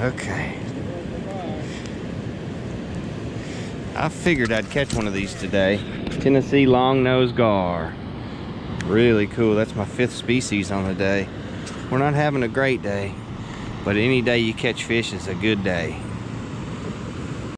Okay. I figured I'd catch one of these today. Tennessee long-nosed gar. Really cool. That's my fifth species on the day. We're not having a great day, but any day you catch fish is a good day.